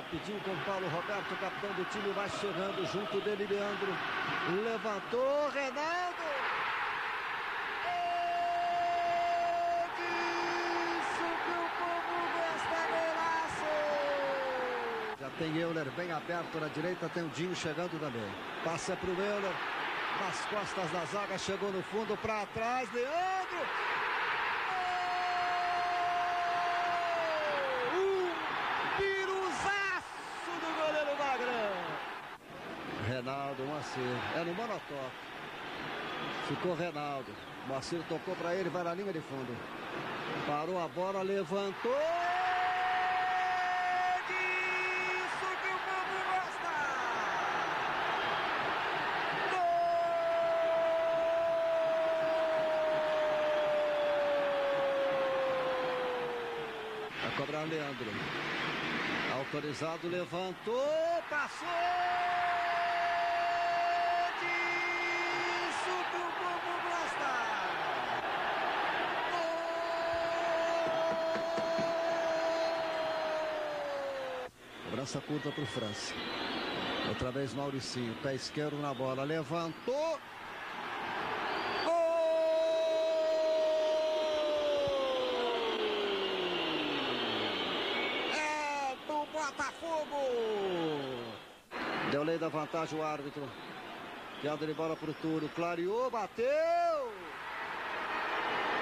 Rapidinho com Paulo Roberto, capitão do time, vai chegando junto dele, Leandro. Levantou, Reinaldo. Já tem Euler bem aberto na direita, tem o Dinho chegando também. Passa para o Euler, nas costas da zaga, chegou no fundo, para trás, Leandro. Reinaldo, Moacir. É no monotoque. Ficou Reinaldo. Moacir tocou para ele, vai na linha de fundo. Parou a bola, levantou. Disso que o gosta! Gol! Vai cobrar Leandro. Autorizado, levantou, passou! Cobrança curta para o França. Outra vez Mauricinho, pé esquerdo na bola, levantou. Gol! É do Botafogo! Deu lei da vantagem o árbitro. Piada de bola para o Túlio, clareou, bateu!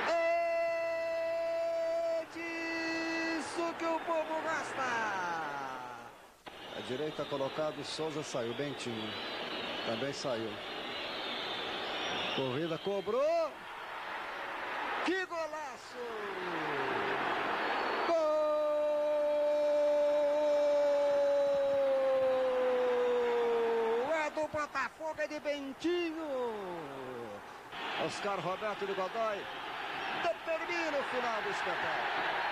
É disso que o povo gosta! A direita colocado, Souza saiu, Bentinho. Também saiu. Corrida cobrou. Que golaço! Gol! É do Botafogo, é de Bentinho. Oscar Roberto de Godoy determina o final do espetáculo.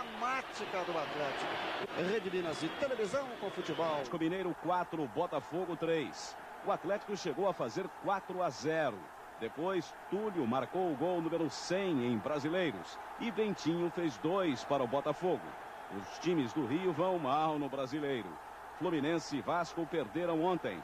Dramática do Atlético. Rede Minas de televisão com futebol. Atlético Mineiro 4, Botafogo 3. O Atlético chegou a fazer 4 a 0. Depois, Túlio marcou o gol número 100 em Brasileiros. E Bentinho fez dois para o Botafogo. Os times do Rio vão mal no Brasileiro. Fluminense e Vasco perderam ontem.